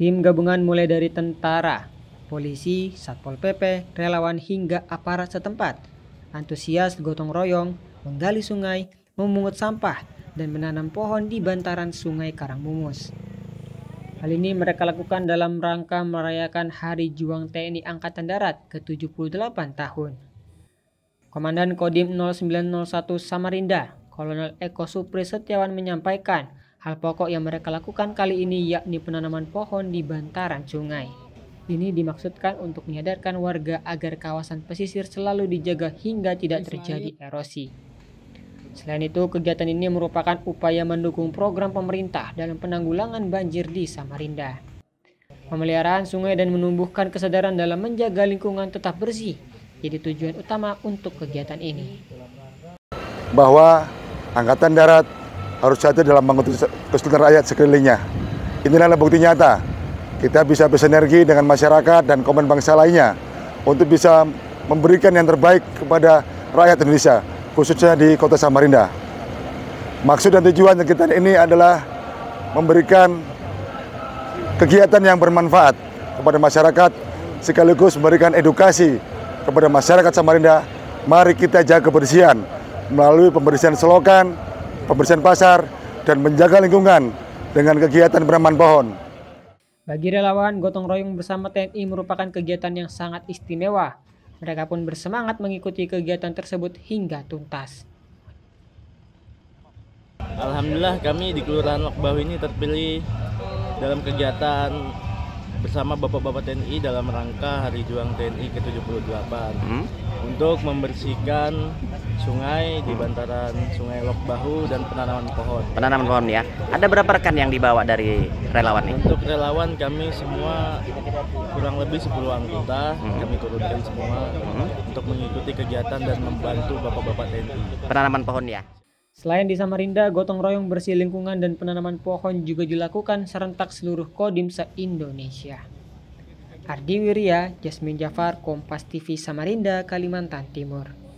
Tim gabungan mulai dari tentara, polisi, satpol pp, relawan hingga aparat setempat. Antusias gotong royong, menggali sungai, memungut sampah, dan menanam pohon di bantaran sungai Karangmumus. Hal ini mereka lakukan dalam rangka merayakan Hari Juang TNI Angkatan Darat ke-78 tahun. Komandan Kodim 0901 Samarinda, Kolonel Eko Supri Setiawan menyampaikan Hal pokok yang mereka lakukan kali ini yakni penanaman pohon di bantaran sungai. Ini dimaksudkan untuk menyadarkan warga agar kawasan pesisir selalu dijaga hingga tidak terjadi erosi. Selain itu, kegiatan ini merupakan upaya mendukung program pemerintah dalam penanggulangan banjir di Samarinda. Pemeliharaan sungai dan menumbuhkan kesadaran dalam menjaga lingkungan tetap bersih jadi tujuan utama untuk kegiatan ini. Bahwa Angkatan Darat harus jatuh dalam mengutus kesulitan rakyat sekelilingnya. Inilah bukti nyata. Kita bisa bersinergi dengan masyarakat dan komen bangsa lainnya untuk bisa memberikan yang terbaik kepada rakyat Indonesia, khususnya di kota Samarinda. Maksud dan tujuan kita ini adalah memberikan kegiatan yang bermanfaat kepada masyarakat, sekaligus memberikan edukasi kepada masyarakat Samarinda. Mari kita jaga kebersihan melalui pembersihan selokan, pembersihan pasar, dan menjaga lingkungan dengan kegiatan penanaman pohon. Bagi relawan, gotong royong bersama TNI merupakan kegiatan yang sangat istimewa. Mereka pun bersemangat mengikuti kegiatan tersebut hingga tuntas. Alhamdulillah kami di Kelurahan Lokbau ini terpilih dalam kegiatan bersama Bapak-Bapak TNI dalam rangka Hari Juang TNI ke-78 hmm? untuk membersihkan sungai di bantaran Sungai Lok Bahu dan penanaman pohon. Penanaman pohon ya. Ada berapa rekan yang dibawa dari relawan ini? Untuk relawan kami semua kurang lebih 10 anggota hmm. kami turunkan semua hmm. untuk mengikuti kegiatan dan membantu Bapak-Bapak TNI. Penanaman pohon ya. Selain di Samarinda, gotong royong bersih lingkungan dan penanaman pohon juga dilakukan serentak seluruh kodim se-Indonesia. Ardi Wirya, Jasmine Jafar, Kompas TV Samarinda, Kalimantan Timur.